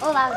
Olá.